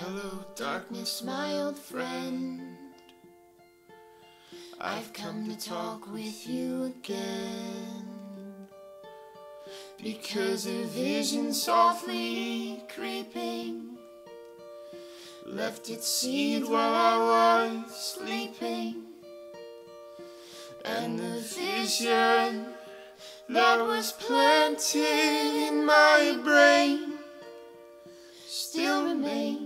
Hello, darkness, my old friend. I've come to talk with you again. Because a vision softly creeping left its seed while I was sleeping. And the vision that was planted in my brain still remains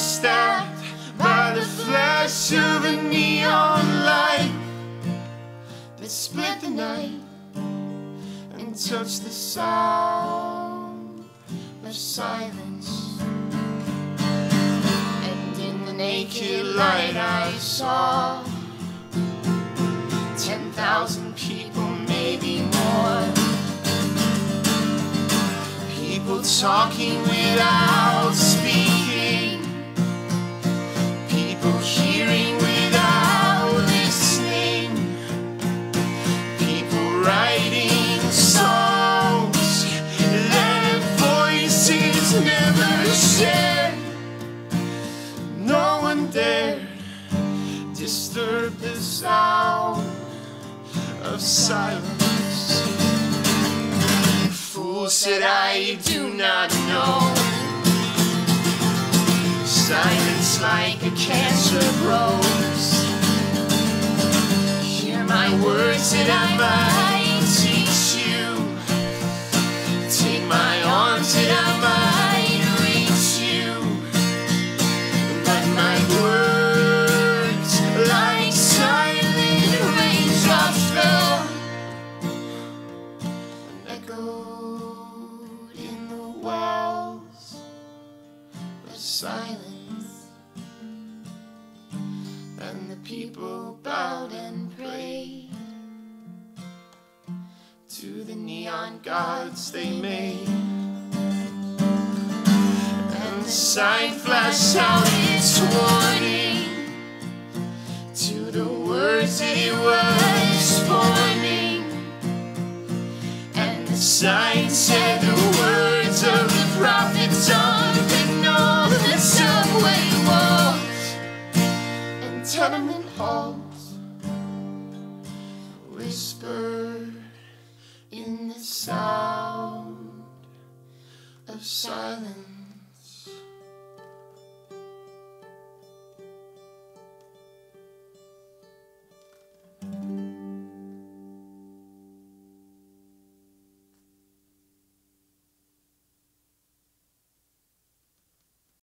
Stabbed by the flash of a neon light that split the night and touched the sound of silence. And in the naked light I saw ten thousand people, maybe more. People talking without speaking. Disturb the sound of silence. Fool said I do not know. Silence like a cancer grows. Hear my words that I might silence. And the people bowed and prayed to the neon gods they made. And the sign flashed out its warning to the words it was forming. And the sign said the words of the prophets tenement halls whisper in the sound of silence.